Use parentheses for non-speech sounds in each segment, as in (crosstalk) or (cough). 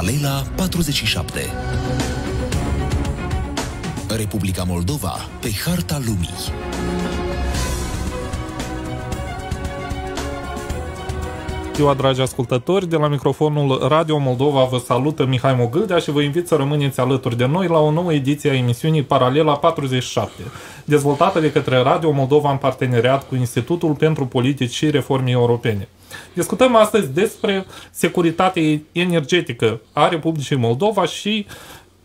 Paralela 47 Republica Moldova pe harta lumii ziua, dragi ascultători! De la microfonul Radio Moldova vă salută Mihai Mogâldea și vă invit să rămâneți alături de noi la o nouă ediție a emisiunii Paralela 47, dezvoltată de către Radio Moldova în parteneriat cu Institutul pentru Politici și Reforme Europene. Discutăm astăzi despre securitatea energetică a Republicii Moldova și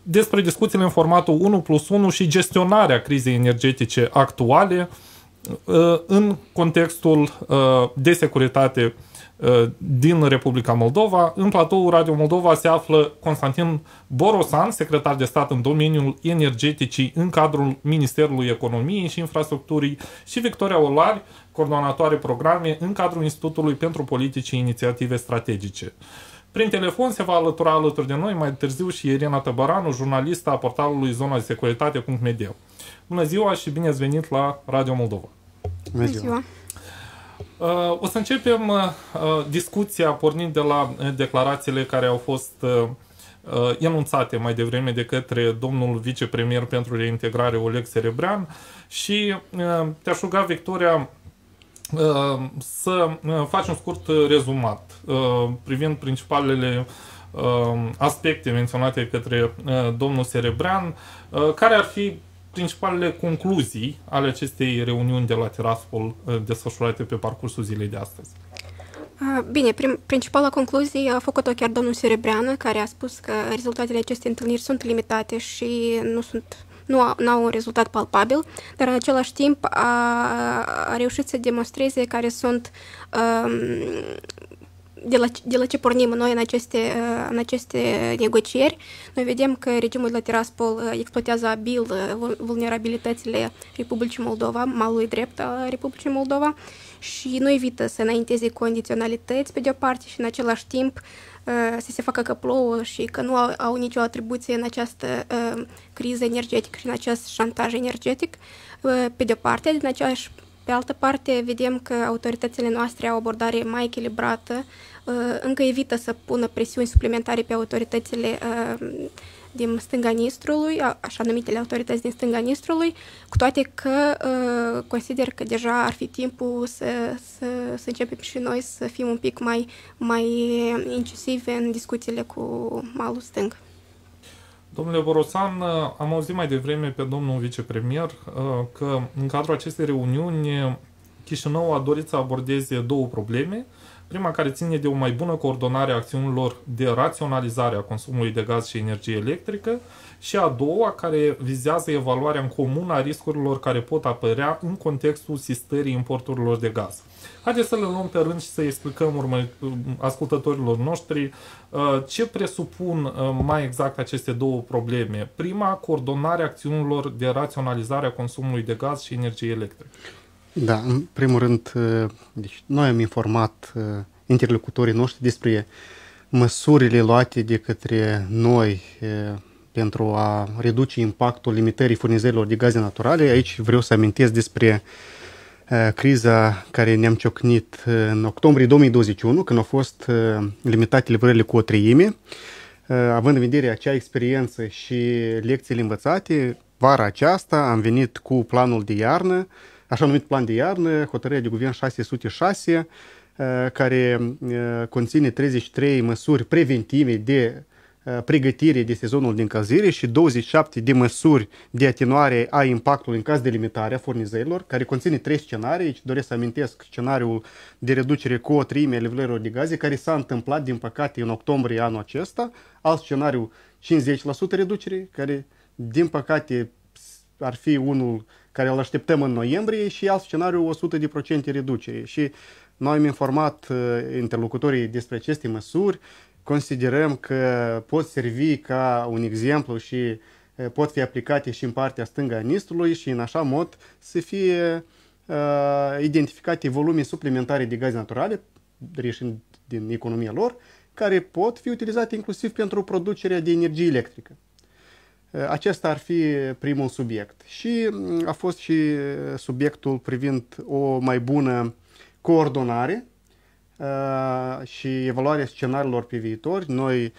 despre discuțiile în formatul 1 plus 1 și gestionarea crizei energetice actuale uh, în contextul uh, de securitate Uh, din Republica Moldova. În platoul Radio Moldova se află Constantin Borosan, secretar de stat în domeniul energeticii în cadrul Ministerului Economiei și Infrastructurii și Victoria Olari, coordonatoare programe în cadrul Institutului pentru Politici și Inițiative Strategice. Prin telefon se va alătura alături de noi mai târziu și Irina Tăbăranu, jurnalistă a portalului Zona de Securitate.media. Bună ziua și bine ați venit la Radio Moldova! Bună ziua! Uh, o să începem uh, discuția pornind de la uh, declarațiile care au fost enunțate mai devreme de către domnul vicepremier pentru reintegrare Oleg Serebrean și te-aș ruga, Victoria, să faci un scurt rezumat privind principalele aspecte menționate către domnul Serebrean, care ar fi principalele concluzii ale acestei reuniuni de la Tiraspol uh, desfășurate pe parcursul zilei de astăzi? Uh, bine, prim, principala concluzie a făcut-o chiar domnul Serebreană, care a spus că rezultatele acestei întâlniri sunt limitate și nu sunt nu au, nu au un rezultat palpabil, dar în același timp a, a reușit să demonstreze care sunt um, de la, de la ce pornim noi în aceste, uh, în aceste negocieri, noi vedem că regimul de la Tiraspol uh, exploatează abil uh, vulnerabilitățile Republicii Moldova, malului drept al Republicii Moldova și nu evită să înainteze condiționalități pe de o parte și în același timp să se facă că plouă și că nu au, au nicio atribuție în această uh, criză energetică și în acest șantaj energetic, uh, pe de o parte, din aceeași pe altă parte, vedem că autoritățile noastre au o abordare mai echilibrată, uh, încă evită să pună presiuni suplimentare pe autoritățile uh, din stânga Nistrului, așa numitele autorități din stânga Nistrului, cu toate că uh, consider că deja ar fi timpul să, să, să începem și noi să fim un pic mai, mai incisivi în discuțiile cu malul stâng. Domnule Borosan, am auzit mai devreme pe domnul vicepremier uh, că în cadrul acestei reuniuni Chișinău a dorit să abordeze două probleme. Prima care ține de o mai bună coordonare a acțiunilor de raționalizare a consumului de gaz și energie electrică și a doua care vizează evaluarea în comun a riscurilor care pot apărea în contextul sistării importurilor de gaz. Haideți să le luăm pe rând și să explicăm urmă, ascultătorilor noștri uh, ce presupun uh, mai exact aceste două probleme. Prima, coordonarea acțiunilor de raționalizare a consumului de gaz și energie electrică. Da, în primul rând, uh, deci noi am informat interlocutorii noștri despre măsurile luate de către noi pentru a reduce impactul limitării furnizărilor de gaze naturale. Aici vreau să amintesc despre uh, Eh, criza care ne-am ciocnit eh, în octombrie 2021, când au fost eh, limitate livrările cu o treime, având în vedere acea experiență și lecțiile învățate, vara aceasta am venit cu planul de iarnă, așa numit plan de iarnă, hotărârea de guvern 606, care conține 33 măsuri preventive de Uh, pregătire de sezonul de încălzire și 27 de măsuri de atenuare a impactului în caz de limitare a furnizărilor, care conține trei scenarii. Aici doresc să amintesc scenariul de reducere cu o treime a livrărilor de gaze, care s-a întâmplat, din păcate, în octombrie anul acesta. Alt scenariu, 50% reducere, care, din păcate, ar fi unul care îl așteptăm în noiembrie și alt scenariu 100% reducere. Și noi am informat uh, interlocutorii despre aceste măsuri, considerăm că pot servi ca un exemplu și pot fi aplicate și în partea stângă a Nistrului și în așa mod să fie uh, identificate volume suplimentare de gaze naturale, reșind din economia lor, care pot fi utilizate inclusiv pentru producerea de energie electrică. Acesta ar fi primul subiect. Și a fost și subiectul privind o mai bună coordonare Uh, și evaluarea scenariilor pe viitor. Noi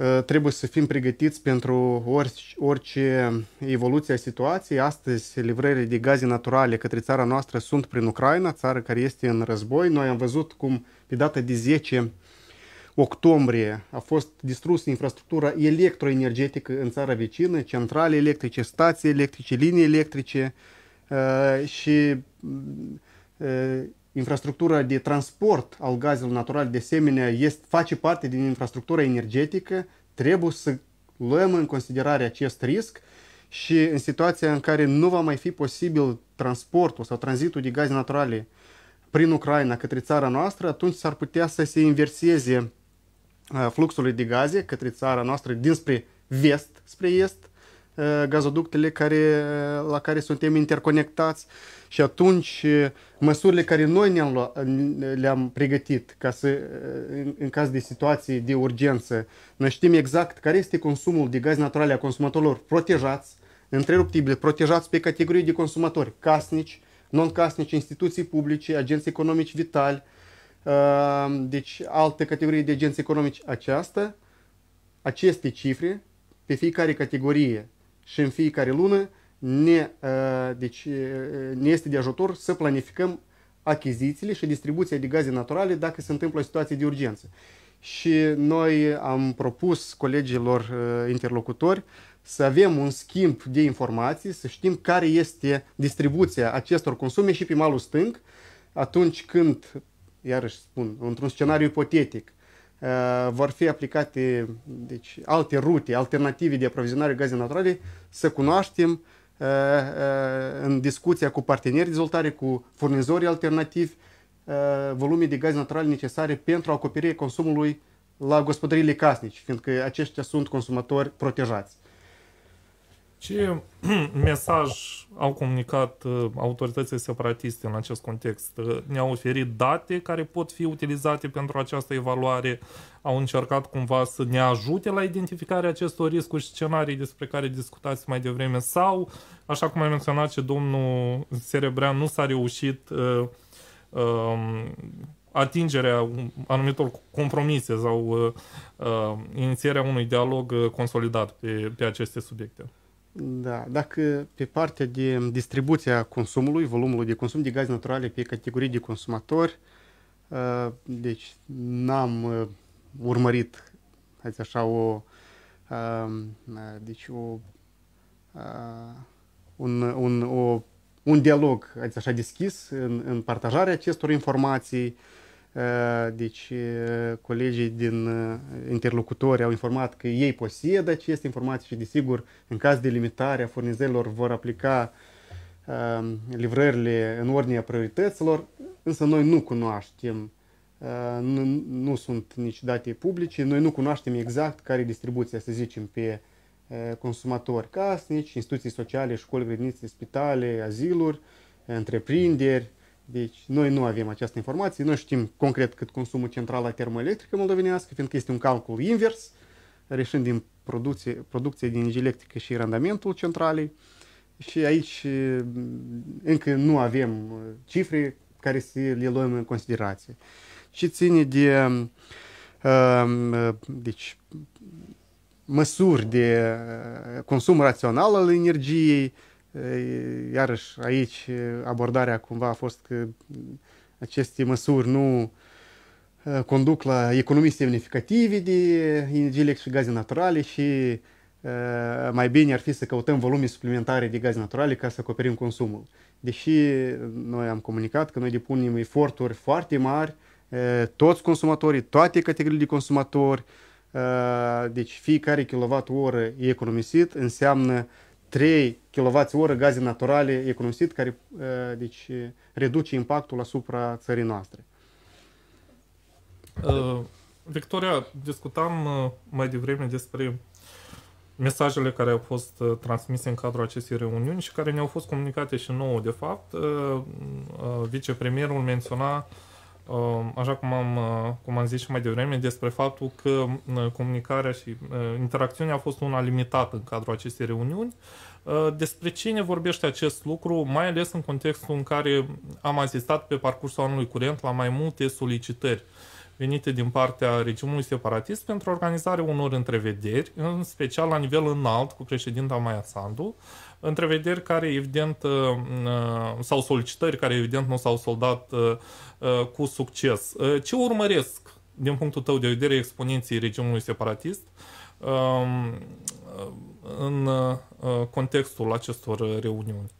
Uh, trebuie să fim pregătiți pentru orice, orice evoluție a situației. Astăzi, livrările de gaze naturale către țara noastră sunt prin Ucraina, țară care este în război. Noi am văzut cum pe data de 10 octombrie a fost distrusă infrastructura electroenergetică în țara vecină, centrale electrice, stații electrice, linii electrice uh, și uh, infrastructura de transport al gazelor naturale de asemenea este, face parte din infrastructura energetică, trebuie să luăm în considerare acest risc și în situația în care nu va mai fi posibil transportul sau tranzitul de gaze naturale prin Ucraina către țara noastră, atunci s-ar putea să se inverseze uh, fluxul de gaze către țara noastră dinspre vest spre est, uh, gazoductele care, uh, la care suntem interconectați. Și atunci măsurile care noi ne-am luat, le-am pregătit ca să, în, în caz de situații de urgență, noi știm exact care este consumul de gaze naturale a consumatorilor protejați, întreruptibili, protejați pe categorii de consumatori casnici, non-casnici, instituții publice, agenți economici vitali, deci alte categorii de agenți economici. Aceasta, aceste cifre, pe fiecare categorie și în fiecare lună, ne, deci, ne este de ajutor să planificăm achizițiile și distribuția de gaze naturale dacă se întâmplă o situație de urgență. Și noi am propus colegilor interlocutori să avem un schimb de informații, să știm care este distribuția acestor consume și pe malul stâng, atunci când, iarăși spun, într-un scenariu ipotetic, vor fi aplicate deci, alte rute, alternative de aprovizionare gaze naturale, să cunoaștem în discuția cu parteneri de dezvoltare, cu furnizori alternativi, volume de gaze naturale necesare pentru acoperirea consumului la gospodăriile casnici, fiindcă aceștia sunt consumatori protejați. Ce (clears throat) mesaj au comunicat uh, autoritățile separatiste în acest context? Uh, ne-au oferit date care pot fi utilizate pentru această evaluare? Au încercat cumva să ne ajute la identificarea acestor riscuri și scenarii despre care discutați mai devreme? Sau, așa cum a menționat și domnul Serebrean, nu s-a reușit uh, uh, atingerea anumitor compromise sau uh, uh, inițierea unui dialog uh, consolidat pe, pe aceste subiecte? Da, dacă pe partea de distribuția consumului, volumului de consum de gaze naturale pe categorii de consumatori, uh, deci n-am uh, urmărit, hai așa, o, um, deci o, uh, un, un, o, un dialog, hai așa, deschis în, în partajarea acestor informații, deci colegii din interlocutori au informat că ei posedă aceste informații și desigur în caz de limitare a furnizărilor vor aplica livrările în ordinea priorităților, însă noi nu cunoaștem, nu, nu sunt nici date publice, noi nu cunoaștem exact care e distribuția, să zicem, pe consumatori casnici, instituții sociale, școli, grădinițe, spitale, aziluri, întreprinderi, deci noi nu avem această informație, noi știm concret cât consumul centrala termoelectrică moldovenească, fiindcă este un calcul invers, reșind din producție, producție de energie electrică și randamentul centralei. Și aici încă nu avem cifre care să le luăm în considerație. Și ține de deci, măsuri de consum rațional al energiei, Iarăși aici abordarea cumva a fost că aceste măsuri nu conduc la economii semnificative de energie electrică și gaze naturale și mai bine ar fi să căutăm volume suplimentare de gaze naturale ca să acoperim consumul. Deși noi am comunicat că noi depunem eforturi foarte mari, toți consumatorii, toate categoriile de consumatori, deci fiecare kilowatt-oră economisit înseamnă 3 kWh gaze naturale economisit, care deci, reduce impactul asupra țării noastre. Victoria, discutam mai devreme despre mesajele care au fost transmise în cadrul acestei reuniuni și care ne-au fost comunicate și nouă, de fapt. Vicepremierul menționa așa cum am, cum am zis și mai devreme, despre faptul că comunicarea și interacțiunea a fost una limitată în cadrul acestei reuniuni. Despre cine vorbește acest lucru, mai ales în contextul în care am asistat pe parcursul anului curent la mai multe solicitări venite din partea regimului separatist pentru organizarea unor întrevederi, în special la nivel înalt cu președinta Maia Sandu, întrevederi care evident uh, uh, sau solicitări care evident nu s-au soldat cu succes. Ce urmăresc din punctul tău de vedere exponenții regimului separatist um, în contextul acestor reuniuni?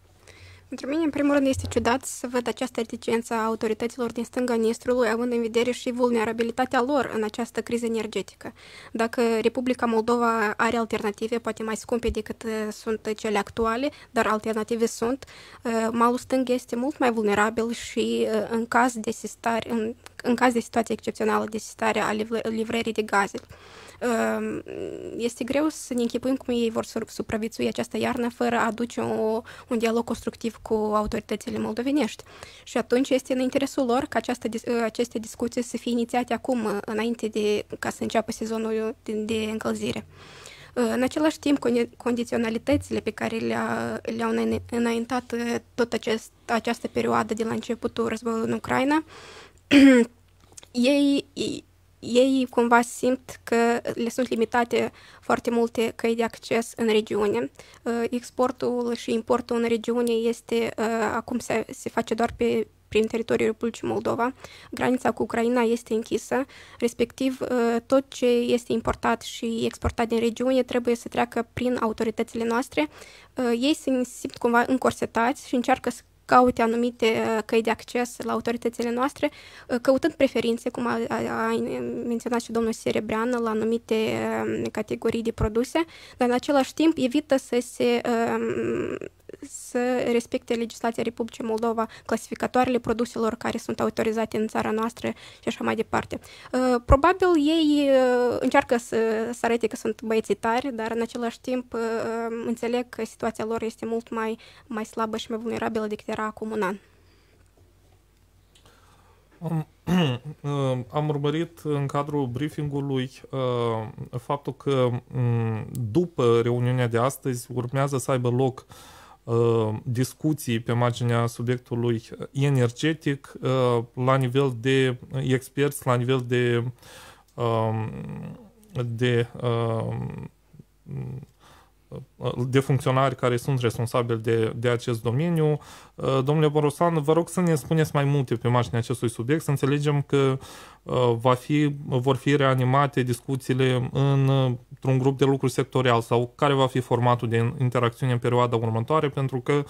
Pentru mine, în primul rând, este ciudat să văd această reticență a autorităților din stânga Nistrului, având în vedere și vulnerabilitatea lor în această criză energetică. Dacă Republica Moldova are alternative, poate mai scumpe decât uh, sunt cele actuale, dar alternative sunt, uh, malul stâng este mult mai vulnerabil și uh, în caz de sistare, în, în caz de situație excepțională de sistare a livrării de gaze. Ehm, este greu să ne închipuim cum ei vor supraviețui această iarnă fără a aduce o, un dialog constructiv cu autoritățile moldovenești. Și atunci este în interesul lor ca această, aceste discuții să fie inițiate acum, înainte de ca să înceapă sezonul de, de încălzire. În același timp, condiționalitățile pe care le-a, le-au înaintat tot acest, această perioadă de la începutul războiului în Ucraina, (clears throat) ei ei cumva simt că le sunt limitate foarte multe căi de acces în regiune. Uh, exportul și importul în regiune este uh, acum se, se face doar pe prin teritoriul Republicii Moldova. Granița cu Ucraina este închisă, respectiv uh, tot ce este importat și exportat din regiune trebuie să treacă prin autoritățile noastre. Ei se simt cumva încorsetați și încearcă să caute anumite uh, căi de acces la autoritățile noastre, uh, căutând preferințe, cum a, a, a menționat și domnul Serebrean, la anumite um, categorii de produse, dar în același timp evită să se um, să respecte legislația Republicii Moldova, clasificatoarele produselor care sunt autorizate în țara noastră și așa mai departe. Uh, probabil ei uh, încearcă să, să arate că sunt băieții tari, dar în același timp uh, înțeleg că situația lor este mult mai, mai slabă și mai vulnerabilă decât era acum un an. Am, (clears throat) am urmărit în cadrul briefingului faptul că după reuniunea de astăzi urmează să aibă loc uh, Uh, discuții pe marginea subiectului energetic uh, la nivel de experți, la nivel de, um, de um, de funcționari care sunt responsabili de, de acest domeniu. Uh, domnule Borosan, vă rog să ne spuneți mai multe pe marginea acestui subiect, să înțelegem că uh, va fi, vor fi reanimate discuțiile în, într-un grup de lucru sectorial sau care va fi formatul de interacțiune în perioada următoare, pentru că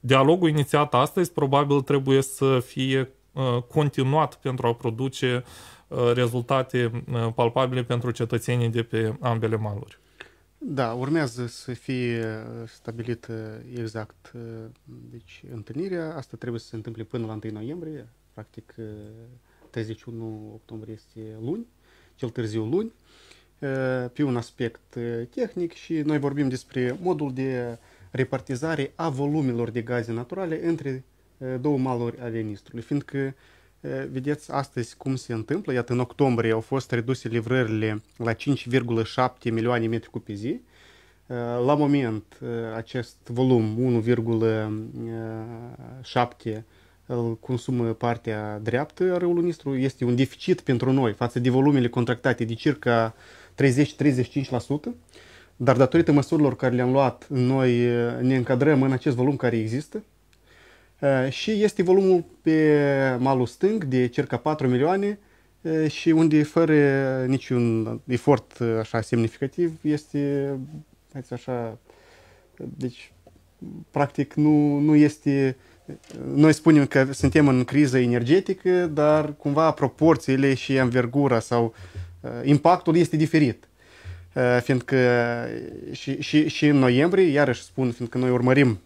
dialogul inițiat astăzi probabil trebuie să fie uh, continuat pentru a produce rezultate palpabile pentru cetățenii de pe ambele maluri. Da, urmează să fie uh, stabilită exact uh, deci, întâlnirea. Asta trebuie să se întâmple până la 1 noiembrie. Practic, 31 uh, octombrie este luni, cel târziu luni, pe un aspect tehnic și noi vorbim despre modul de repartizare a volumelor de gaze naturale între două maluri ale Nistrului, fiindcă Vedeți astăzi cum se întâmplă. Iată, în octombrie au fost reduse livrările la 5,7 milioane metri cubi pe zi. La moment, acest volum 1,7 îl consumă partea dreaptă a râului Nistru. Este un deficit pentru noi față de volumele contractate de circa 30-35%. Dar datorită măsurilor care le-am luat, noi ne încadrăm în acest volum care există. Eh, și este volumul pe malul stâng de circa 4 milioane eh, și unde fără niciun efort eh, așa semnificativ este așa deci practic nu, nu este noi spunem că suntem în criză energetică, dar cumva proporțiile și învergura sau impactul este diferit. Fiindcă și, și, și în noiembrie, iarăși spun, fiindcă noi urmărim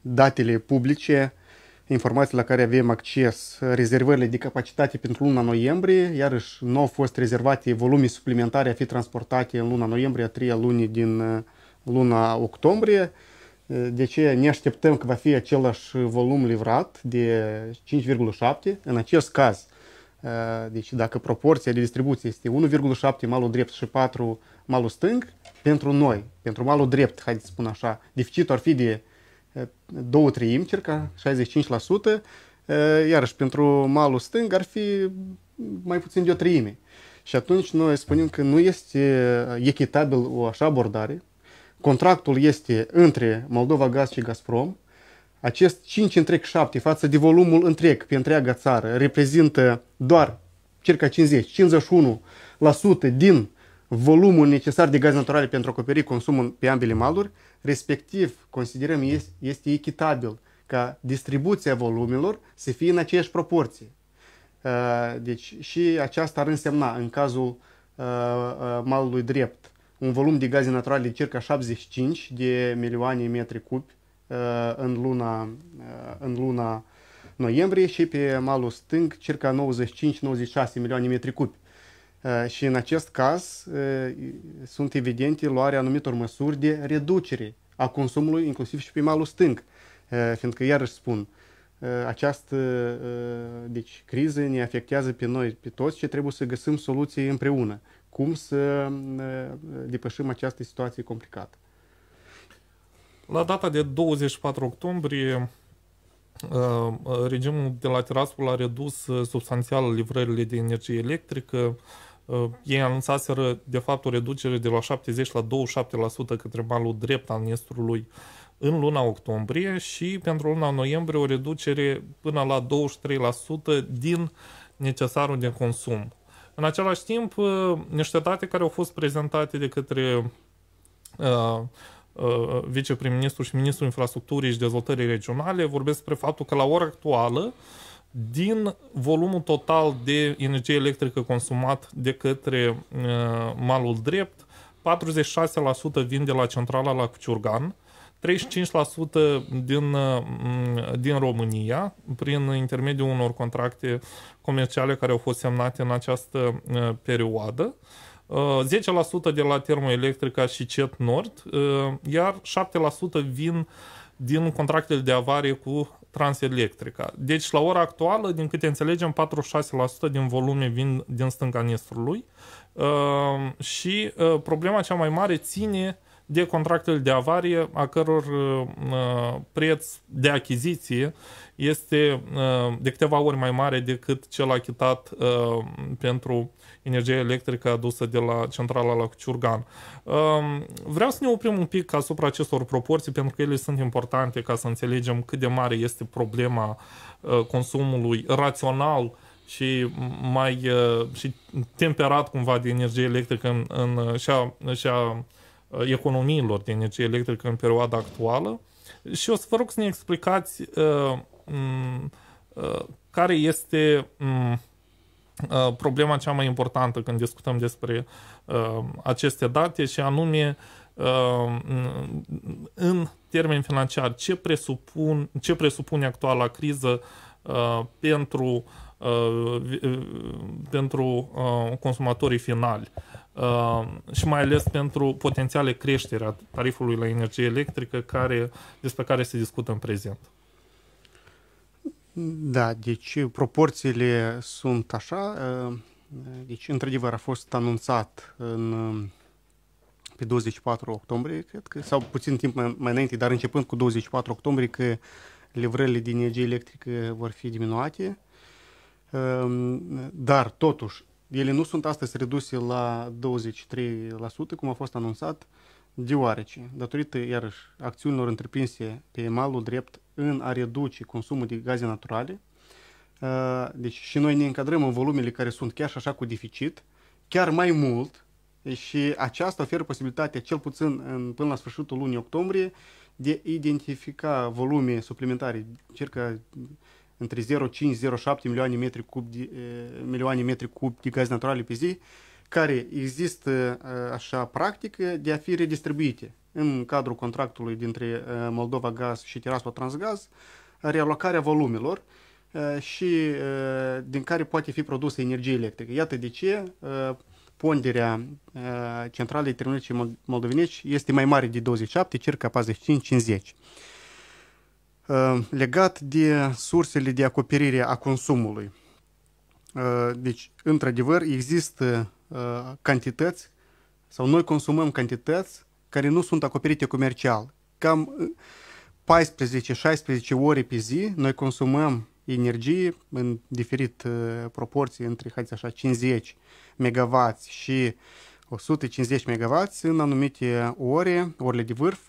datele publice, informații la care avem acces, rezervările de capacitate pentru luna noiembrie, iarăși nu au fost rezervate volume suplimentare a fi transportate în luna noiembrie, a treia luni din uh, luna octombrie. Uh, de ce ne așteptăm că va fi același volum livrat de 5,7. În acest caz, uh, deci dacă proporția de distribuție este 1,7 malul drept și 4 malul stâng, pentru noi, pentru malul drept, haideți să spun așa, deficitul ar fi de două treimi, circa 65%, Iarăși, pentru malul stâng ar fi mai puțin de o treime. Și atunci noi spunem că nu este echitabil o așa abordare. Contractul este între Moldova Gaz și Gazprom. Acest 5 întreg 7 față de volumul întreg pe întreaga țară reprezintă doar circa 50, 51% din volumul necesar de gaz naturale pentru a acoperi consumul pe ambele maluri, respectiv considerăm este, este echitabil ca distribuția volumelor să fie în aceeași proporție. Uh, deci și aceasta ar însemna, în cazul uh, uh, malului drept, un volum de gaze naturale de circa 75 de milioane metri cubi în luna, în luna noiembrie și pe malul stâng circa 95-96 milioane metri cubi. Și în acest caz sunt evidente luarea anumitor măsuri de reducere a consumului, inclusiv și pe malul stâng. Fiindcă, iarăși spun, această deci, criză ne afectează pe noi, pe toți, și trebuie să găsim soluții împreună. Cum să depășim această situație complicată. La data de 24 octombrie, regimul de la Tiraspol a redus substanțial livrările de energie electrică. Ei anunțaseră, de fapt, o reducere de la 70 la 27% către malul drept al Nestrului în luna octombrie și pentru luna noiembrie o reducere până la 23% din necesarul de consum. În același timp, niște date care au fost prezentate de către uh, uh, viceprim-ministru și ministrul infrastructurii și dezvoltării regionale vorbesc despre faptul că la ora actuală din volumul total de energie electrică consumat de către uh, malul drept, 46% vin de la centrala la Cuciurgan, 35% din, din România, prin intermediul unor contracte comerciale care au fost semnate în această perioadă, 10% de la termoelectrica și CET Nord, iar 7% vin din contractele de avarie cu Transelectrica. Deci, la ora actuală, din câte înțelegem, 46% din volume vin din stânga Nistrului și problema cea mai mare ține de contractele de avarie, a căror uh, preț de achiziție este uh, de câteva ori mai mare decât cel achitat uh, pentru energie electrică adusă de la centrala la Ciurgan. Uh, vreau să ne oprim un pic asupra acestor proporții, pentru că ele sunt importante ca să înțelegem cât de mare este problema uh, consumului rațional și mai uh, și temperat cumva de energie electrică în, în și a, și a Uh, economiilor de energie electrică în perioada actuală și o să vă rog să ne explicați uh, uh, care este uh, problema cea mai importantă când discutăm despre uh, aceste date și anume uh, în termeni financiari ce, presupun, ce presupune actuala criză uh, pentru, uh, pentru uh, consumatorii finali. Uh, și mai ales pentru potențiale creștere a tarifului la energie electrică care, despre care se discută în prezent. Da, deci proporțiile sunt așa. Uh, deci, într-adevăr, a fost anunțat în, pe 24 octombrie, cred că, sau puțin timp mai, mai înainte, dar începând cu 24 octombrie, că livrările de energie electrică vor fi diminuate. Uh, dar, totuși, ele nu sunt astăzi reduse la 23%, cum a fost anunțat, deoarece, datorită, iarăși, acțiunilor întreprinse pe malul drept în a reduce consumul de gaze naturale, uh, deci și noi ne încadrăm în volumele care sunt chiar și așa cu deficit, chiar mai mult, și aceasta oferă posibilitatea, cel puțin în, până la sfârșitul lunii octombrie, de identifica volume suplimentare, circa între 0,5-0,7 milioane metri cub de, milioane metri cub de gaz naturale pe zi, care există așa practică de a fi redistribuite în cadrul contractului dintre Moldova Gaz și Tiraspol Transgaz, realocarea volumelor și din care poate fi produsă energie electrică. Iată de ce ponderea centralei termoelectrice moldovenești este mai mare de 27, circa 45-50. Uh, legat de sursele de acoperire a consumului. Uh, deci, într-adevăr, există uh, cantități sau noi consumăm cantități care nu sunt acoperite comercial. Cam 14-16 ore pe zi noi consumăm energie în diferit proporții între, haideți așa, 50 MW și 150 MW în anumite ore, orele de vârf,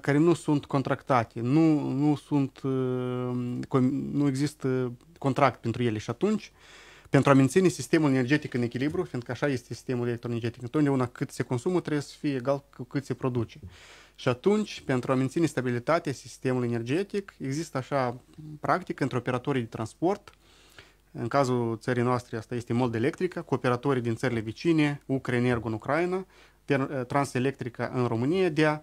care nu sunt contractate, nu, nu, sunt, nu există contract pentru ele și atunci pentru a menține sistemul energetic în echilibru, fiindcă așa este sistemul electroenergetic, întotdeauna cât se consumă trebuie să fie egal cu cât se produce. Și atunci, pentru a menține stabilitatea sistemului energetic, există așa practic între operatorii de transport, în cazul țării noastre asta este Mold Electrica, cu operatorii din țările vicine, Ucraenergo în Ucraina, Transelectrica în România, de a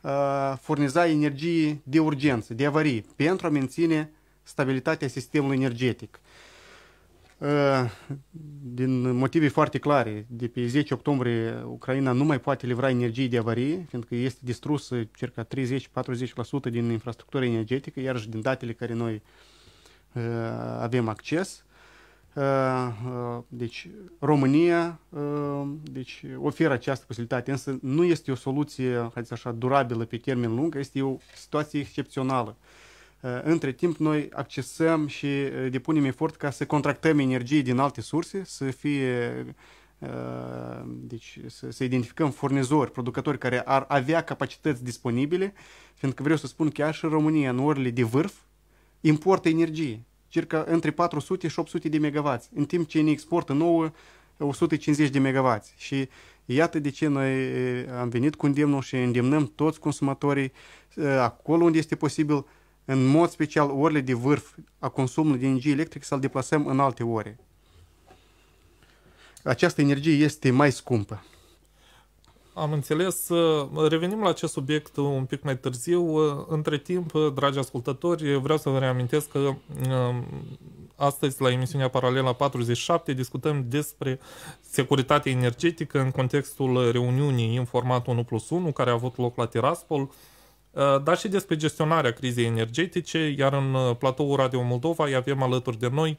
uh, furniza energie de urgență, de avarii, pentru a menține stabilitatea sistemului energetic. Din motive foarte clare, de pe 10 octombrie Ucraina nu mai poate livra energie de avarie, fiindcă este distrusă circa 30-40% din infrastructura energetică, iar și din datele care noi avem acces. Deci România deci, oferă această posibilitate, însă nu este o soluție, haideți așa, durabilă pe termen lung, este o situație excepțională. Între timp, noi accesăm și depunem efort ca să contractăm energie din alte surse, să fie deci să, să identificăm furnizori, producători care ar avea capacități disponibile, fiindcă vreau să spun chiar și România, în orele de vârf, importă energie, circa între 400 și 800 de megawatts, în timp ce ne exportă nouă 150 de megawatts. Și iată de ce noi am venit cu îndemnul și îndemnăm toți consumatorii acolo unde este posibil în mod special orele de vârf a consumului de energie electrică să-l deplasăm în alte ore. Această energie este mai scumpă. Am înțeles. Revenim la acest subiect un pic mai târziu. Între timp, dragi ascultători, vreau să vă reamintesc că um, astăzi, la emisiunea paralelă 47, discutăm despre securitatea energetică în contextul reuniunii în format 1 plus 1, care a avut loc la Tiraspol, uh, dar și despre gestionarea crizei energetice, iar în uh, platoul Radio Moldova îi avem alături de noi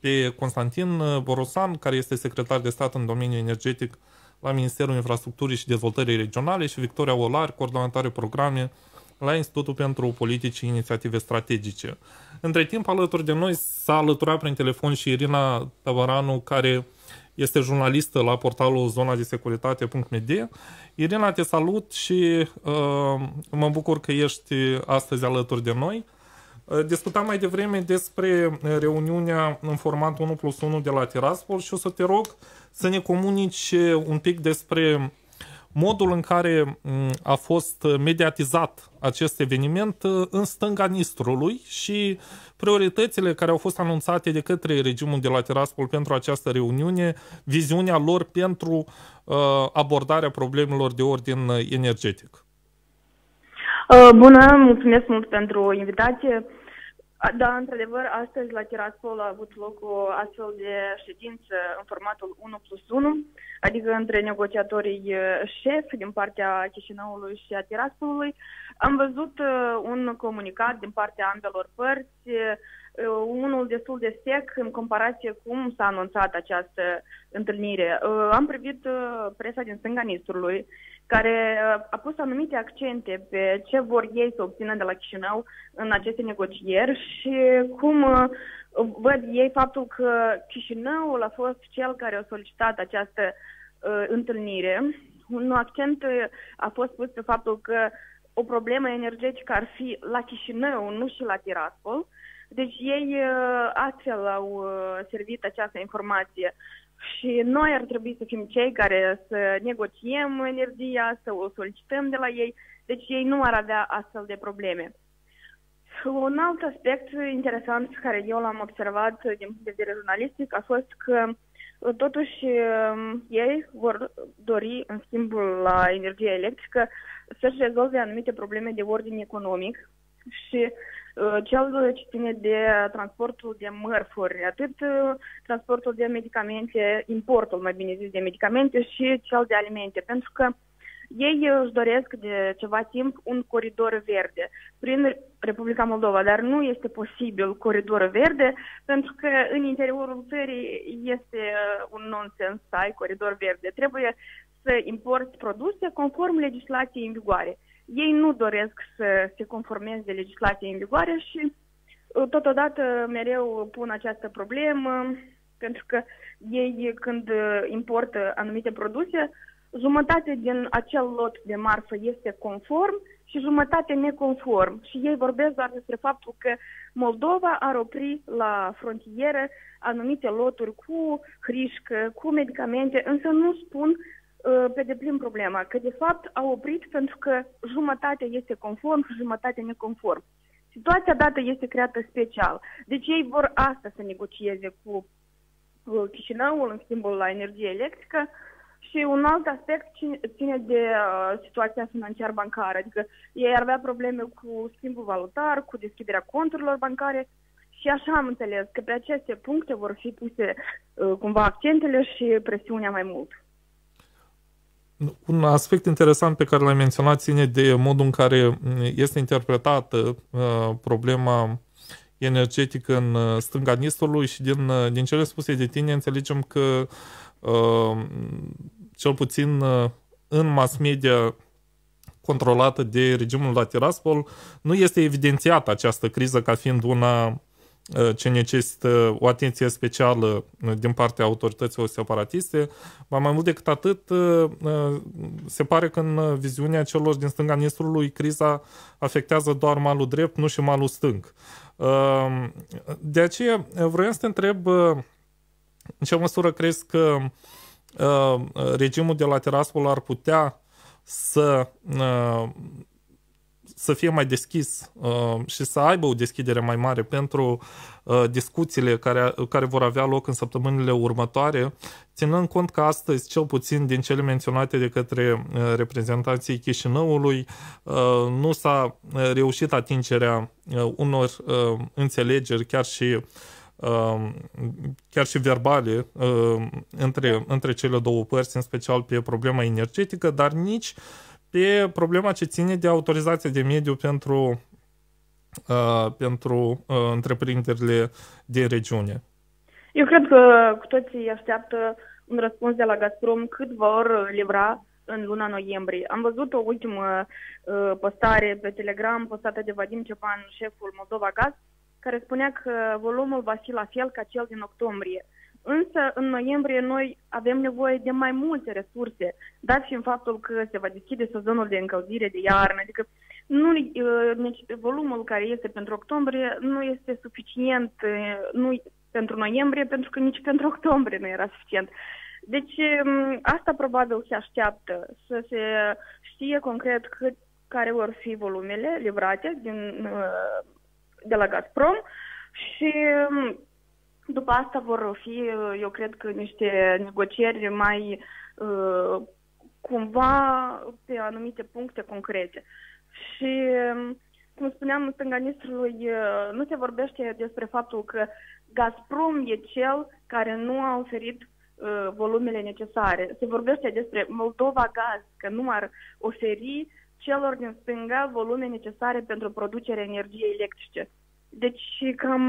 pe Constantin uh, Borosan, care este secretar de stat în domeniul energetic la Ministerul Infrastructurii și Dezvoltării Regionale și Victoria Olar, coordonatoare programe la Institutul pentru Politici și Inițiative Strategice. Între timp, alături de noi s-a alăturat prin telefon și Irina Tăvăranu, care este jurnalistă la portalul zona de securitate.md. Irina, te salut și uh, mă bucur că ești astăzi alături de noi. Uh, discutam mai devreme despre reuniunea în format 1 plus 1 de la Tiraspol și o să te rog să ne comunici un pic despre modul în care a fost mediatizat acest eveniment uh, în stânga Nistrului și prioritățile care au fost anunțate de către regimul de la Tiraspol pentru această reuniune, viziunea lor pentru uh, abordarea problemelor de ordin energetic. Uh, bună, mulțumesc mult pentru invitație. Da, într-adevăr, astăzi la Tiraspol a avut loc o astfel de ședință în formatul 1 plus 1, adică între negociatorii șef din partea Chișinăului și a Tiraspolului. Am văzut un comunicat din partea ambelor părți, unul destul de sec în comparație cu cum s-a anunțat această întâlnire. Am privit presa din stânga Nistrului, care uh, a pus anumite accente pe ce vor ei să obțină de la Chișinău în aceste negocieri și cum uh, văd ei faptul că Chișinăul a fost cel care a solicitat această uh, întâlnire. Un accent a fost pus pe faptul că o problemă energetică ar fi la Chișinău, nu și la Tiraspol. Deci ei astfel au servit această informație și noi ar trebui să fim cei care să negociem energia, să o solicităm de la ei, deci ei nu ar avea astfel de probleme. Un alt aspect interesant care eu l-am observat din punct de vedere jurnalistic a fost că totuși ei vor dori, în schimbul la energie electrică, să-și rezolve anumite probleme de ordin economic și Uh, cel ce ține de transportul de mărfuri, atât uh, transportul de medicamente, importul, mai bine zis, de medicamente și cel de alimente, pentru că ei își doresc de ceva timp un coridor verde prin Republica Moldova, dar nu este posibil coridor verde pentru că în interiorul țării este uh, un nonsens să ai coridor verde. Trebuie să importi produse conform legislației în vigoare ei nu doresc să se conformeze legislației în vigoare și Totodată mereu pun această problemă, pentru că ei când importă anumite produse, jumătate din acel lot de marfă este conform și jumătate neconform. Și ei vorbesc doar despre faptul că Moldova ar opri la frontieră anumite loturi cu hrișcă, cu medicamente, însă nu spun uh, pe deplin problema, că de fapt au oprit pentru că jumătate este conform și jumătate neconform. Situația dată este creată special. Deci ei vor asta să negocieze cu Chișinăul în schimbul la energie electrică și un alt aspect ține de uh, situația financiar-bancară, adică ei ar avea probleme cu schimbul valutar, cu deschiderea conturilor bancare și așa am înțeles că pe aceste puncte vor fi puse uh, cumva accentele și presiunea mai mult. Un aspect interesant pe care l-ai menționat ține de modul în care este interpretată uh, problema energetică în uh, stânga Nistului și din, uh, din cele spuse de tine înțelegem că uh, cel puțin uh, în mass media controlată de regimul la Tiraspol, nu este evidențiată această criză ca fiind una Uh, ce necesită o atenție specială uh, din partea autorităților separatiste. Ba mai mult decât atât, uh, se pare că în viziunea celor din stânga Nistrului, criza afectează doar malul drept, nu și malul stâng. De aceea, vreau să te întreb în ce măsură crezi că regimul de la Tiraspol ar putea să să fie mai deschis uh, și să aibă o deschidere mai mare pentru uh, discuțiile care, care vor avea loc în săptămânile următoare, ținând cont că astăzi, cel puțin din cele menționate de către uh, reprezentanții Chișinăului, uh, nu s-a uh, reușit atingerea uh, unor uh, înțelegeri, chiar și uh, chiar și verbale uh, între, între cele două părți, în special pe problema energetică, dar nici uh, pe problema ce ține de autorizație de mediu pentru, uh, pentru uh, întreprinderile din regiune. Eu cred că cu toții așteaptă un răspuns de la Gazprom cât vor livra în luna noiembrie. Am văzut o ultimă uh, postare pe Telegram postată de Vadim Cepan, șeful Moldova Gaz, care spunea că volumul va fi la fel ca cel din octombrie. Însă, în noiembrie, noi avem nevoie de mai multe resurse, dat fiind faptul că se va deschide sezonul de încălzire de iarnă, adică nu, deci volumul care este pentru octombrie nu este suficient uh, nu pentru noiembrie, pentru că nici pentru octombrie nu era suficient. Deci um, asta probabil se așteaptă, să se știe concret cât, care vor fi volumele livrate din, uh, de la Gazprom și um, după asta vor fi, eu cred că, niște negocieri mai uh, cumva pe anumite puncte concrete. Și, cum spuneam, în stânga Nistrului uh, nu se vorbește despre faptul că Gazprom e cel care nu a oferit uh, volumele necesare. Se vorbește despre Moldova Gaz, că nu ar oferi celor din stânga volume necesare pentru producerea energiei electrice. Deci cam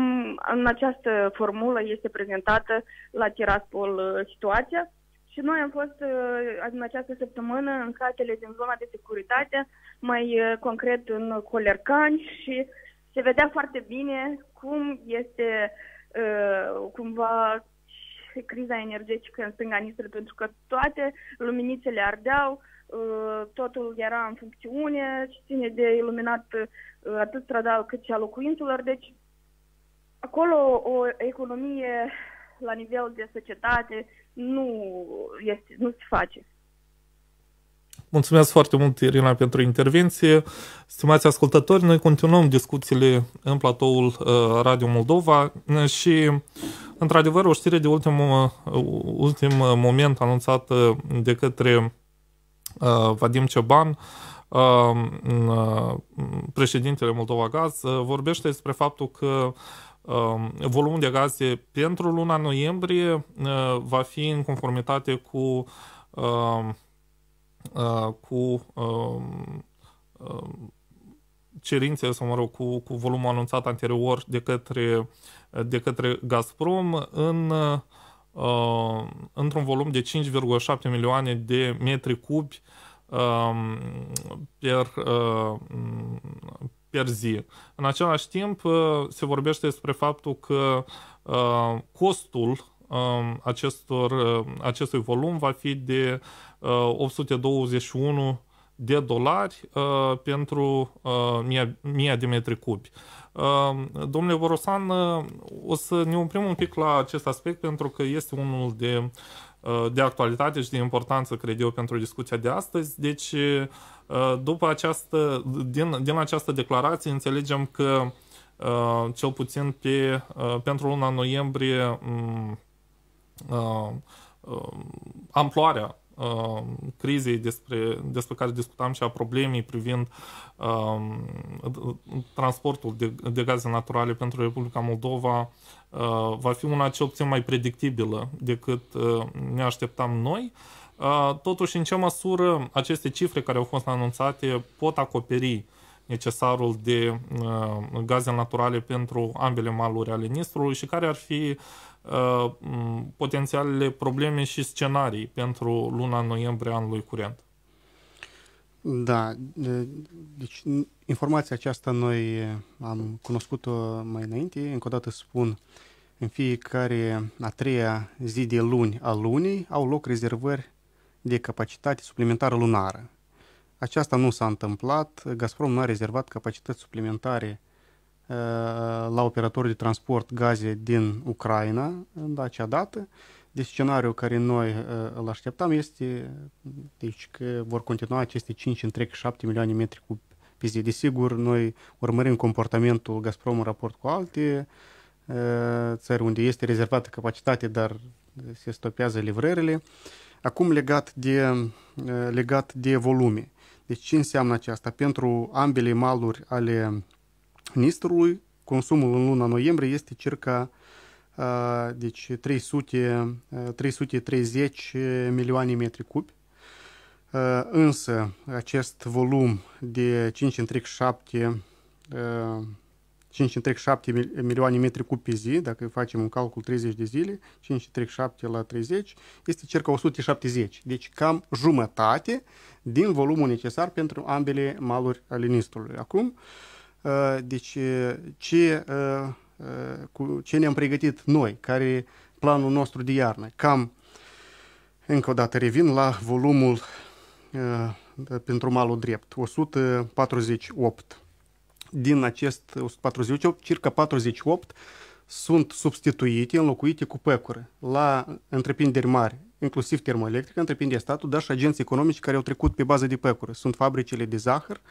în această formulă este prezentată la Tiraspol uh, situația și noi am fost uh, în această săptămână în catele din zona de securitate, mai uh, concret în Colercani și se vedea foarte bine cum este cumva criza energetică în stânga Nistră, pentru că toate luminițele ardeau, totul era în funcțiune și ține de iluminat atât stradal cât și a locuințelor, deci acolo o economie la nivel de societate nu, este, nu se face. Mulțumesc foarte mult, Irina, pentru intervenție. Stimați ascultători, noi continuăm discuțiile în platoul uh, Radio Moldova și, într-adevăr, o știre de ultim, uh, ultim moment anunțată de către uh, Vadim Ceban președintele Moldova Gaz vorbește despre faptul că volumul de gaze pentru luna noiembrie va fi în conformitate cu cu cerințe sau, mă rog, cu, cu volumul anunțat anterior de către, de către Gazprom în, într-un volum de 5,7 milioane de metri cubi uh, per, uh, per zi. În același timp, se vorbește despre faptul că costul um, acestor, acestui volum va fi de 821 de dolari uh, pentru uh, mia, mia de metri cubi. Uh, domnule Vorosan, uh, o să ne oprim un pic la acest aspect pentru că este unul de, uh, de actualitate și de importanță, cred eu, pentru discuția de astăzi. Deci, uh, după această, din, din această declarație, înțelegem că uh, cel puțin pe, uh, pentru luna noiembrie um, uh, uh, amploarea uh, crizei despre, despre care discutam și a problemei privind uh, transportul de, de gaze naturale pentru Republica Moldova uh, va fi una cel puțin mai predictibilă decât uh, ne așteptam noi. Uh, totuși, în ce măsură aceste cifre care au fost anunțate pot acoperi necesarul de uh, gaze naturale pentru ambele maluri ale Nistrului și care ar fi Uh, potențialele probleme și scenarii pentru luna noiembrie anului curent. Da, deci informația aceasta noi am cunoscut-o mai înainte, încă o dată spun, în fiecare a treia zi de luni a lunii au loc rezervări de capacitate suplimentară lunară. Aceasta nu s-a întâmplat, Gazprom nu a rezervat capacități suplimentare Uh, la operatorul de transport gaze din Ucraina în acea dată. Deci scenariul care noi uh, îl așteptam este deci, că vor continua aceste 5 întreg 7 milioane de metri cub pe zi. Desigur, noi urmărim comportamentul Gazprom în raport cu alte uh, țări unde este rezervată capacitate, dar se stopează livrările. Acum legat de, legat de volume. Deci ce înseamnă aceasta? Pentru ambele maluri ale Nistrului, consumul în luna noiembrie este circa uh, deci 300, 330 milioane metri cubi. Uh, însă acest volum de 5,7 5,7 milioane metri cubi pe zi, dacă facem un calcul 30 de zile, 5,7 la 30, este circa 170. Deci cam jumătate din volumul necesar pentru ambele maluri ale Nistrului. Acum, uh, Uh, deci, uh, ce, uh, cu ce ne-am pregătit noi, care planul nostru de iarnă. Cam, încă o dată revin la volumul pentru malul drept, 148. Din acest 148, circa 48 sunt substituite, înlocuite cu pecură la întreprinderi mari, inclusiv termoelectrică, întreprinderi statul, dar și agenții economici care au trecut pe bază de pecură. Sunt fabricile de zahăr,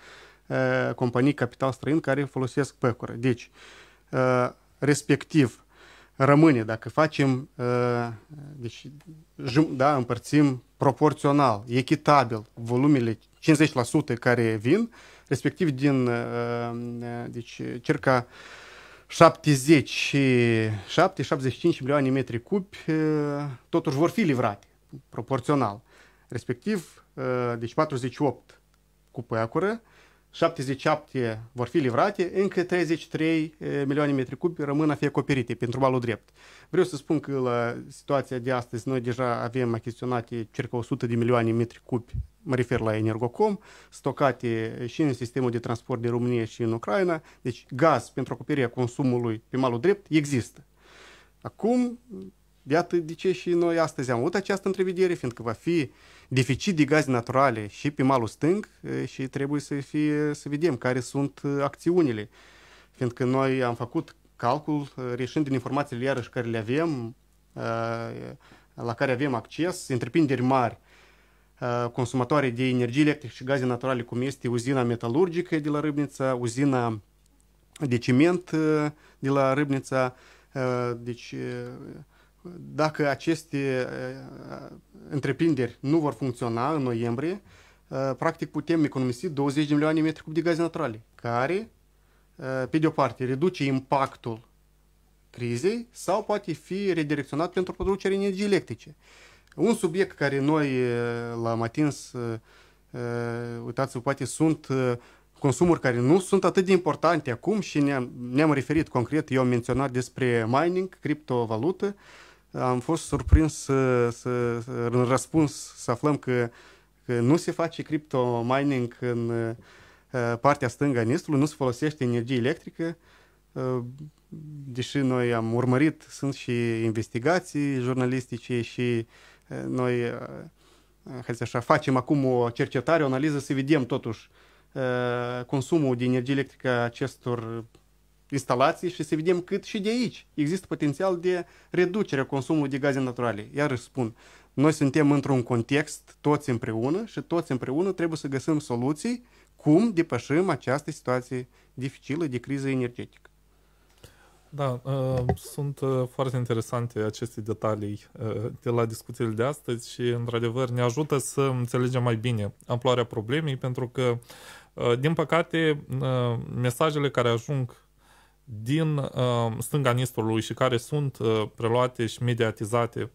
companii capital străin care folosesc păcură. Deci, respectiv, rămâne, dacă facem, deci, da, împărțim proporțional, echitabil volumele 50% care vin, respectiv din, deci, circa 70-75 milioane metri cubi, totuși vor fi livrate, proporțional. Respectiv, deci 48 cu păcură, 77 vor fi livrate, încă 33 milioane metri cubi rămân a fi acoperite pentru balul drept. Vreau să spun că la situația de astăzi noi deja avem achiziționate circa 100 de milioane metri cubi, mă refer la Energocom, stocate și în sistemul de transport din România și în Ucraina, deci gaz pentru acoperirea consumului pe malul drept există. Acum, iată de ce și noi astăzi am avut această întrevedere, fiindcă va fi uh, deficit de gaze naturale și pe malul stâng și trebuie să, fie, să vedem care sunt acțiunile. Fiindcă noi am făcut calcul, reșind din informațiile iarăși care le avem, la care avem acces, întreprinderi mari, consumatoare de energie electrică și gaze naturale, cum este uzina metalurgică de la Râbnița, uzina de ciment de la Râbnița, deci dacă aceste întreprinderi nu vor funcționa în noiembrie, practic putem economisi 20 de milioane de metri cub de gaze naturale, care, pe de o parte, reduce impactul crizei sau poate fi redirecționat pentru producerea energiei electrice. Un subiect care noi l-am atins, uitați-vă, poate sunt consumuri care nu sunt atât de importante acum și ne-am, ne-am referit concret, eu am menționat despre mining, criptovalută, am fost surprins să, să, în răspuns să aflăm că, că nu se face crypto mining în, partea stângă a Nistrului nu se folosește energie electrică, deși noi am urmărit, sunt și investigații jurnalistice și noi hai să așa, facem acum o cercetare, o analiză să vedem totuși consumul de energie electrică a acestor instalații și să vedem cât și de aici există potențial de reducere a consumului de gaze naturale. Iar spun, noi suntem într-un context toți împreună și toți împreună trebuie să găsim soluții cum depășim această situație dificilă de criză energetică. Da, uh, sunt uh, foarte interesante aceste detalii uh, de la discuțiile de astăzi și, într-adevăr, ne ajută să înțelegem mai bine amploarea problemei, pentru că, uh, din păcate, uh, mesajele care ajung din uh, stânga Nistrului și care sunt uh, preluate și mediatizate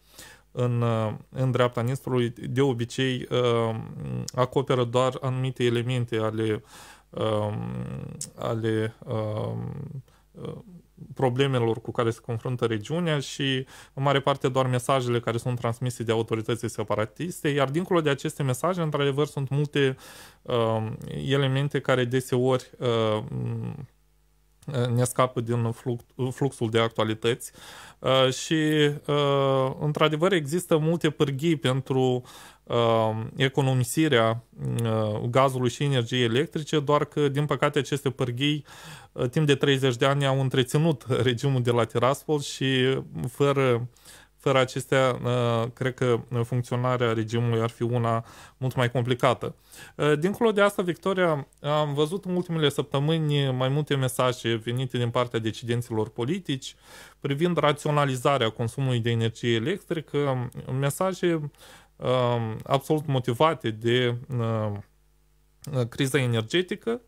în, uh, în dreapta Nistrului, de obicei uh, acoperă doar anumite elemente ale, uh, ale uh, problemelor cu care se confruntă regiunea și în mare parte doar mesajele care sunt transmise de autoritățile separatiste, iar dincolo de aceste mesaje, într-adevăr, sunt multe uh, elemente care deseori uh, ne scapă din flux, fluxul de actualități. Uh, și, uh, într-adevăr, există multe pârghii pentru uh, economisirea gazului și energiei electrice, doar că, din păcate, aceste pârghii, timp de 30 de ani, au întreținut regimul de la Tiraspol și, fără fără acestea, uh, cred că funcționarea regimului ar fi una mult mai complicată. Uh, dincolo de asta, Victoria, am văzut în ultimele săptămâni mai multe mesaje venite din partea decidenților politici privind raționalizarea consumului de energie electrică, mesaje uh, absolut motivate de criza energetică,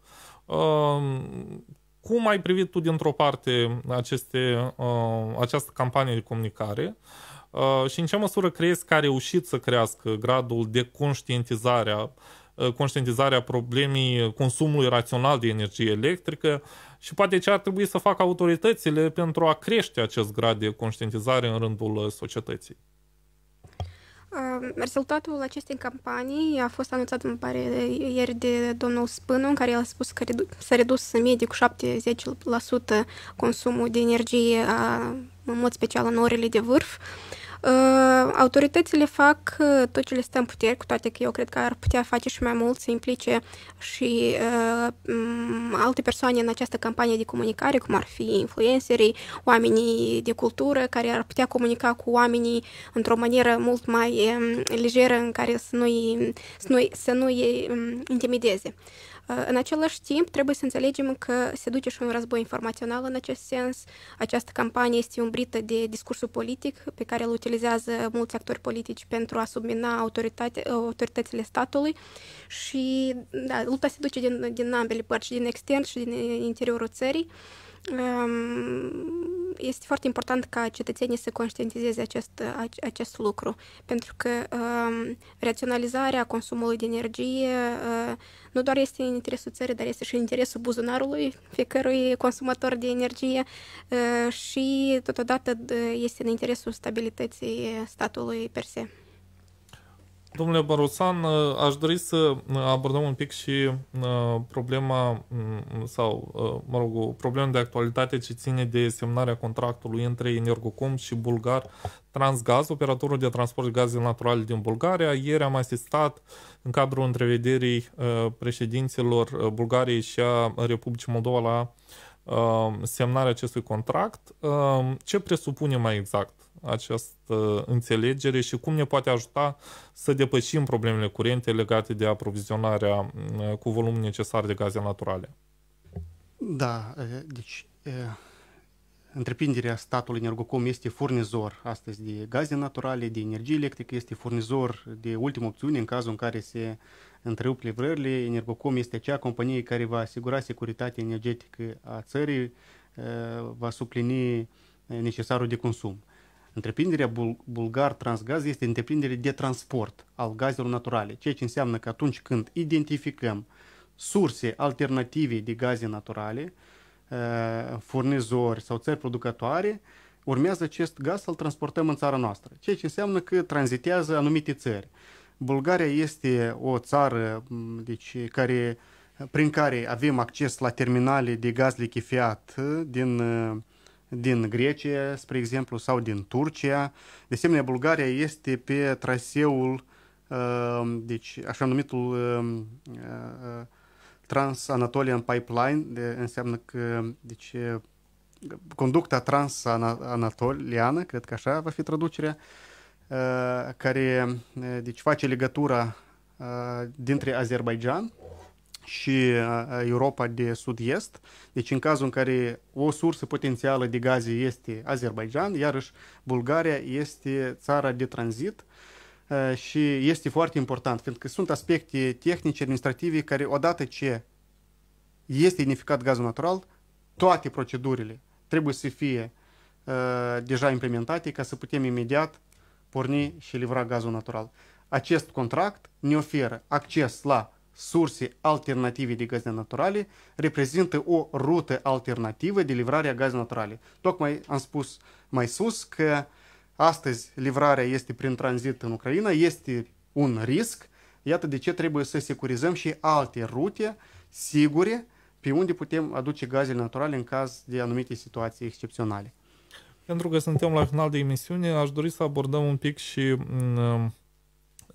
cum ai privit tu dintr-o parte aceste, uh, această campanie de comunicare uh, și în ce măsură crezi că a reușit să crească gradul de conștientizare uh, conștientizarea problemei consumului rațional de energie electrică și poate ce ar trebui să facă autoritățile pentru a crește acest grad de conștientizare în rândul societății. Rezultatul acestei campanii a fost anunțat, îmi pare, ieri de domnul Spânu, în care a spus că s-a redus în medie cu 70% consumul de energie, în mod special în orele de vârf. Uh, autoritățile fac uh, tot ce le stă în putere, cu toate că eu cred că ar putea face și mai mult să implice și uh, alte persoane în această campanie de comunicare, cum ar fi influencerii, oamenii de cultură, care ar putea comunica cu oamenii într-o manieră mult mai um, lejeră, în care să nu-i, să nu-i, să nu-i um, intimideze. În același timp, trebuie să înțelegem că se duce și un război informațional în acest sens. Această campanie este umbrită de discursul politic pe care îl utilizează mulți actori politici pentru a submina autoritate, autoritățile statului și da, lupta se duce din, din ambele părți, din extern și din interiorul țării. Este foarte important ca cetățenii să conștientizeze acest, acest lucru, pentru că raționalizarea consumului de energie nu doar este în interesul țării, dar este și în interesul buzunarului fiecărui consumator de energie și totodată este în interesul stabilității statului per se. Domnule Barusan, uh, aș dori să uh, abordăm un pic și uh, problema sau, mă rog, o problemă de actualitate ce ține de semnarea contractului între Energocom și Bulgar Transgaz, operatorul de transport de gaze naturale din Bulgaria. Ieri am asistat în cadrul întrevederii președinților Bulgariei și a Republicii Moldova la semnarea acestui contract. Ce presupune mai exact? Această înțelegere și cum ne poate ajuta să depășim problemele curente legate de aprovizionarea mm, cu volum necesar de gaze naturale. Da, deci întreprinderea statului Energocom este furnizor astăzi de gaze naturale, de energie electrică, este furnizor de ultimă opțiune în cazul în care se întrerup livrările. Energocom este acea companie care va asigura securitatea energetică a țării, va suplini necesarul de consum. Întreprinderea bul- bulgar Transgaz este întreprindere de transport al gazelor naturale, ceea ce înseamnă că atunci când identificăm surse alternative de gaze naturale, furnizori sau țări producătoare, urmează acest gaz să-l transportăm în țara noastră, ceea ce înseamnă că tranzitează anumite țări. Bulgaria este o țară deci, care prin care avem acces la terminale de gaz lichefiat din, din Grecia, spre exemplu, sau din Turcia. De asemenea, Bulgaria este pe traseul, deci așa numitul Trans-Anatolian Pipeline, de, înseamnă că deci, conducta transanatoliană, cred că așa va fi traducerea, care deci, face legătura dintre Azerbaijan și Europa de sud-est. Deci în cazul în care o sursă potențială de gaze este Azerbaijan, iarăși Bulgaria este țara de tranzit și este foarte important, pentru că sunt aspecte tehnice, administrative, care odată ce este identificat gazul natural, toate procedurile trebuie să fie uh, deja implementate ca să putem imediat porni și livra gazul natural. Acest contract ne oferă acces la surse alternative de gaze naturale, reprezintă o rută alternativă de livrare a gazelor naturale. Tocmai am spus mai sus că astăzi livrarea este prin tranzit în Ucraina, este un risc, iată de ce trebuie să securizăm și alte rute sigure pe unde putem aduce gazele naturale în caz de anumite situații excepționale. Pentru că suntem la final de emisiune, aș dori să abordăm un pic și mm,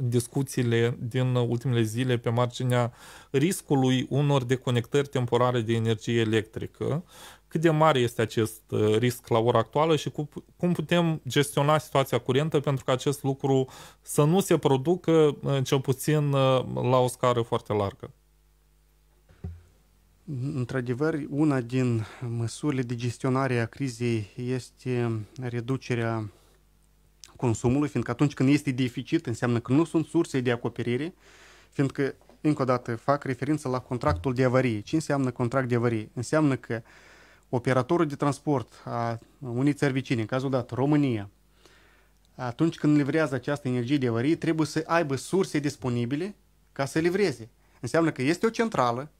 discuțiile din ultimele zile pe marginea riscului unor deconectări temporare de energie electrică. Cât de mare este acest uh, risc la ora actuală și cum putem gestiona situația curentă pentru că acest lucru să nu se producă, uh, cel puțin uh, la o scară foarte largă? Într-adevăr, una din măsurile de gestionare a crizei este reducerea consumului, fiindcă atunci când este deficit înseamnă că nu sunt surse de acoperire, fiindcă, încă o dată, fac referință la contractul de avarie. Ce înseamnă contract de avarie? Înseamnă că operatorul de transport a unei țări vicine, în cazul dat România, atunci când livrează această energie de avarie, trebuie să aibă surse disponibile ca să livreze. Înseamnă că este o centrală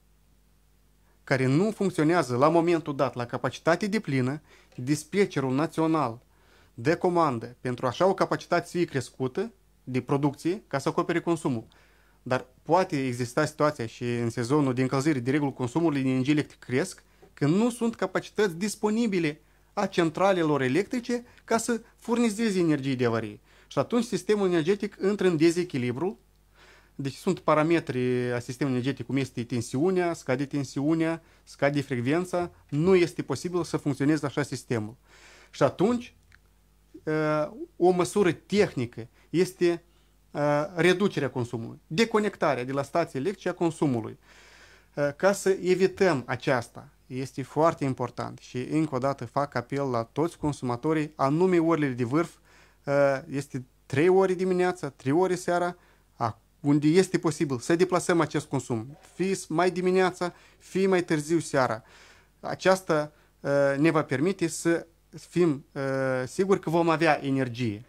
care nu funcționează la momentul dat la capacitate de plină, dispatcherul național de comandă pentru așa o capacitate să fie crescută de producție ca să acopere consumul. Dar poate exista situația și în sezonul de încălzire, de regulă, consumul de energie electrică cresc, când nu sunt capacități disponibile a centralelor electrice ca să furnizeze energie de avarie. Și atunci sistemul energetic intră în dezechilibru deci sunt parametri a sistemului energetic, cum este tensiunea, scade tensiunea, scade frecvența, nu este posibil să funcționeze așa sistemul. Și atunci, o măsură tehnică este reducerea consumului, deconectarea de la stația electrice a consumului. Ca să evităm aceasta, este foarte important și încă o dată fac apel la toți consumatorii, anume orele de vârf, este 3 ore dimineața, 3 ore seara, unde este posibil să deplasăm acest consum, fie mai dimineața, fie mai târziu seara. Aceasta uh, ne va permite să fim uh, siguri că vom avea energie.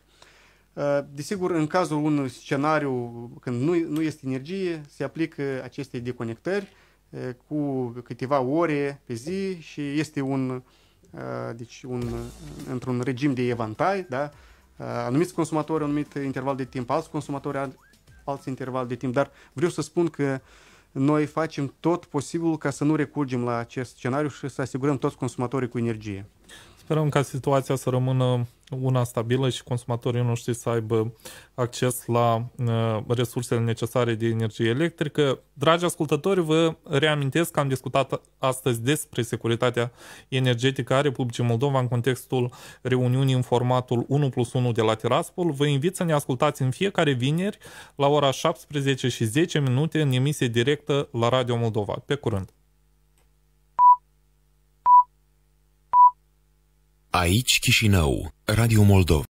Uh, desigur, în cazul unui scenariu când nu, nu este energie, se aplică aceste deconectări cu câteva ore pe zi și este un, deci un, într-un regim de evantai, da? anumiți consumatori, anumit interval de timp, alți consumatori alt interval de timp, dar vreau să spun că noi facem tot posibilul ca să nu recurgem la acest scenariu și să asigurăm toți consumatorii cu energie. Sperăm ca situația să rămână una stabilă și consumatorii noștri să aibă acces la uh, resursele necesare de energie electrică. Dragi ascultători, vă reamintesc că am discutat astăzi despre securitatea energetică a Republicii Moldova în contextul reuniunii în formatul 1 plus 1 de la Tiraspol. Vă invit să ne ascultați în fiecare vineri la ora 17 și 10 minute în emisie directă la Radio Moldova. Pe curând! Aici Chișinău, Radio Moldova.